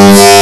Yeah.